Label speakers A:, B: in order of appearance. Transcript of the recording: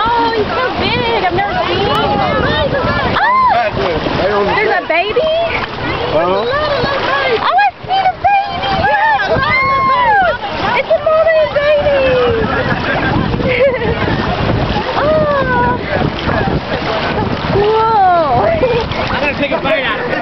A: Oh, he's so big. I've never seen him.
B: Oh, there's a
A: baby? Uh
B: -huh.
C: To take a bite out of it.